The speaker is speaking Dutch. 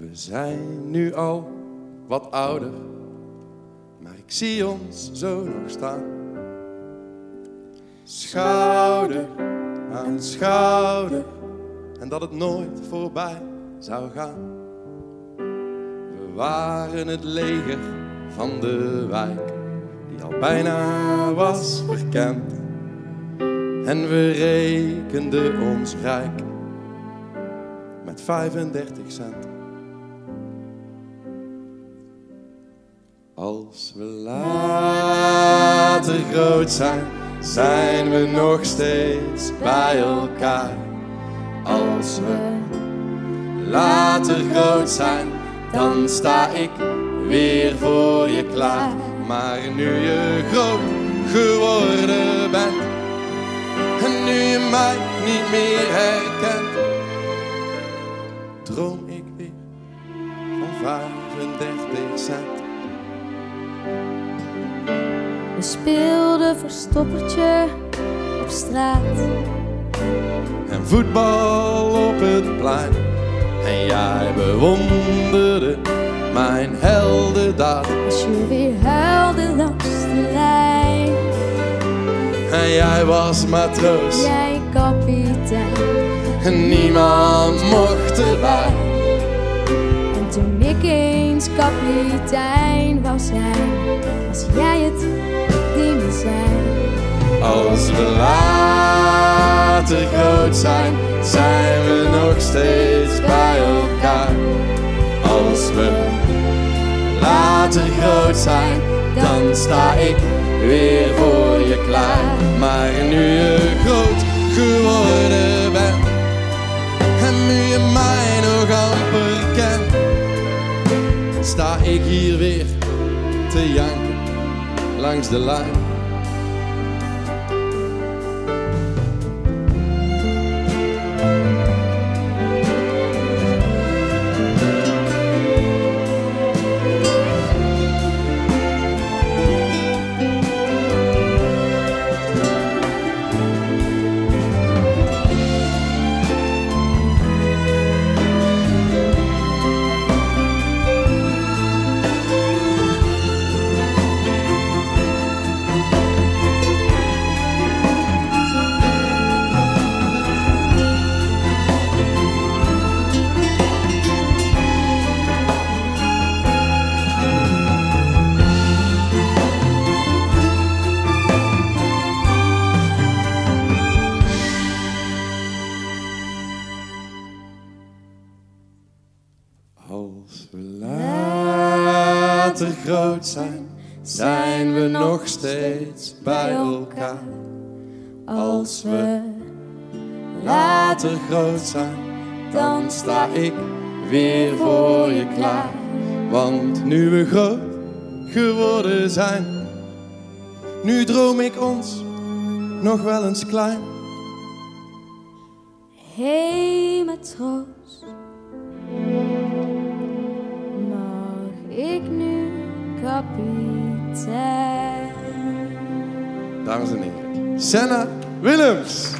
We zijn nu al wat ouder, maar ik zie ons zo nog staan. Schouder aan schouder, en dat het nooit voorbij zou gaan. We waren het leger van de wijk, die al bijna was verkend. En we rekenden ons rijk met 35 cent. Als we later groot zijn, zijn we nog steeds bij elkaar. Als we later groot zijn, dan sta ik weer voor je klaar. Maar nu je groot geworden bent en nu je mij niet meer herkent, droom ik weer van 35 cent. We speelden verstoppertje op straat. en voetbal op het plein. En jij bewonderde mijn heldendaad. Als je weer huilde langs de lijn. En jij was matroos Jij kapitein. en niemand mocht erbij. Ik eens kapitein wou zijn, was jij het die me zei. Als we later groot zijn, zijn we nog steeds bij elkaar. Als we later groot zijn, dan sta ik weer voor te janken langs de lijn. Als we later groot zijn, zijn we nog steeds bij elkaar. Als we later groot zijn, dan sta ik weer voor je klaar. Want nu we groot geworden zijn, nu droom ik ons nog wel eens klein. Hey matroos, kapitein? Dames en heren, Senna Willems.